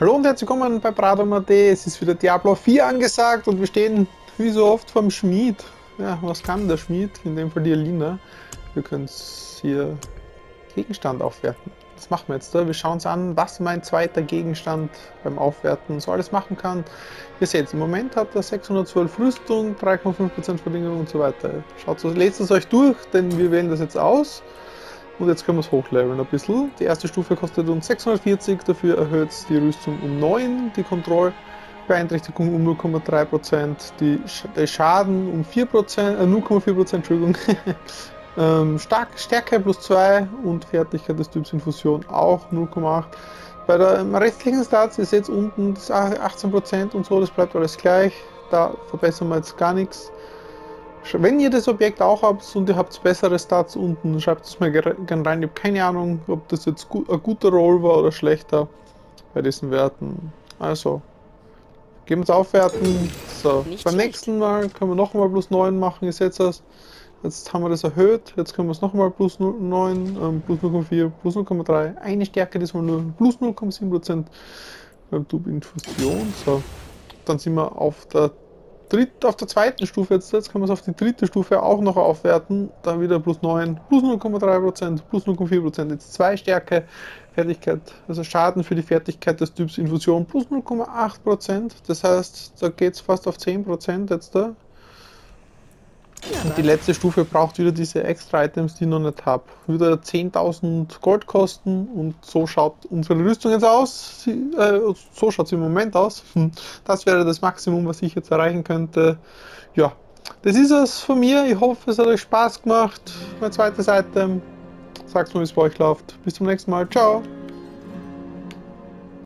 Hallo und herzlich willkommen bei Bradom.at. Es ist wieder Diablo 4 angesagt und wir stehen wie so oft vom Schmied. Ja, was kann der Schmied? In dem Fall die Alina. Wir können hier Gegenstand aufwerten. Das machen wir jetzt. Wir schauen uns an, was mein zweiter Gegenstand beim Aufwerten so alles machen kann. Ihr seht, im Moment hat er 612 Rüstung, 3,5% Verringerung und so weiter. Schaut, lest es euch durch, denn wir wählen das jetzt aus. Und jetzt können wir es hochleveln ein bisschen. Die erste Stufe kostet uns 640, dafür erhöht es die Rüstung um 9, die Kontrollbeeinträchtigung um 0,3%, die Sch der Schaden um 4%, äh 0,4%, Entschuldigung. ähm, Stark Stärke plus 2 und Fertigkeit des Typs Infusion auch 0,8. Bei der restlichen Stats, ihr seht unten 18% und so, das bleibt alles gleich. Da verbessern wir jetzt gar nichts. Wenn ihr das Objekt auch habt und ihr habt bessere Stats unten, schreibt es mir gerne rein. Ich habe keine Ahnung, ob das jetzt gut, ein guter Roll war oder schlechter bei diesen Werten. Also, gehen wir es aufwerten. So, Nicht beim schlecht. nächsten Mal können wir nochmal plus 9 machen. Ihr seht das. Jetzt haben wir das erhöht. Jetzt können wir es nochmal plus 9, ähm, plus 0,4, plus 0,3. Eine Stärke, diesmal nur plus 0,7% beim Tube Infusion. So, dann sind wir auf der dritt, auf der zweiten Stufe jetzt, jetzt können wir es auf die dritte Stufe auch noch aufwerten. Da wieder plus 9, plus 0,3%, plus 0,4%. Jetzt zwei Stärke, Fertigkeit, also Schaden für die Fertigkeit des Typs Infusion plus 0,8%. Das heißt, da geht es fast auf 10% jetzt da. Und die letzte Stufe braucht wieder diese extra Items, die ich noch nicht habe. Wieder 10.000 Gold kosten und so schaut unsere Rüstung jetzt aus. Sie, äh, so schaut sie im Moment aus. Das wäre das Maximum, was ich jetzt erreichen könnte. Ja, das ist es von mir. Ich hoffe, es hat euch Spaß gemacht. Meine zweite Seite. Sagt mir, wie es bei euch läuft. Bis zum nächsten Mal. Ciao.